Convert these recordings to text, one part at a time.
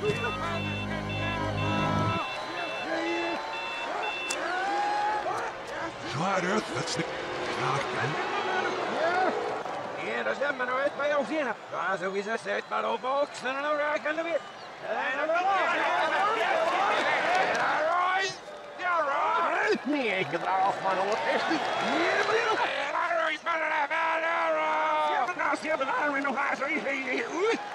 Zwaar dat stuk. Ja, Hier, is hem, maar nou uit bij ons hier. Ja, zo is het, zet maar op, ook. Snel nou raak aan de weer. Nee, ik heb daar af, man. Wat is die? Hier, maar hier. Je bedrijf in nog haar zo is hij.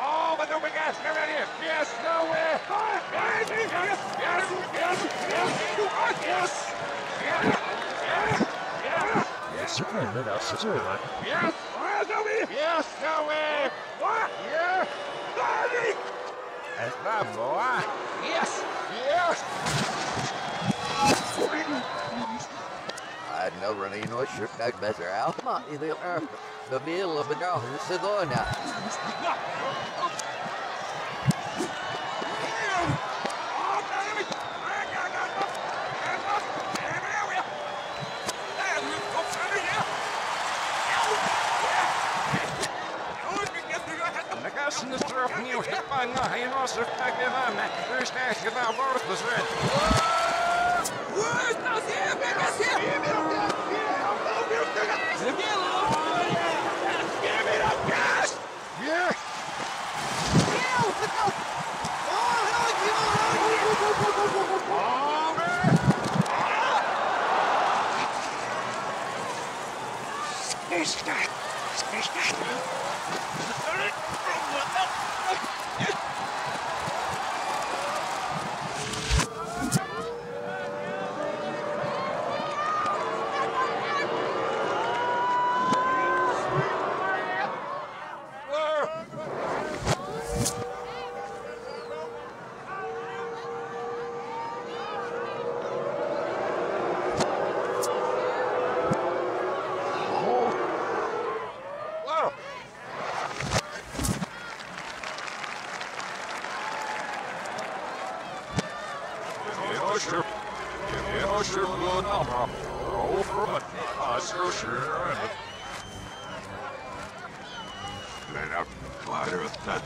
Oh, wat doe ik eens? Kom hier. Yes, no way. Yes, yes, yes, yes, yes, yes, yes, yes. Yes, sir. Dat is zo. Yes! Where's Zoe? Yes, Zoe! What? Yeah! Daddy! That's my boy. Yes! Yes! I know running no shirt better out. Ma, the earth, the middle of the dog, Sedona. Gassen is terug nieuw. Ik ben nog geen was er pak weer aan. Dus krijg je nou wordt bezet. Wat? Dat is hier, ben ik hier. Give me the gas! Yeah! Skiskat! Skiskat! Whoa! Sure. Ja, sure. Good. Over. Ah, sure, sure. Lara, klaar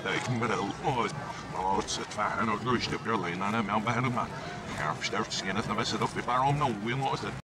dat ik me de lood. Lood zit van een rust op je lijn aan hem aan bij hem. Ja, versterkt zien het, dan is het op je waarom nou, we lost het.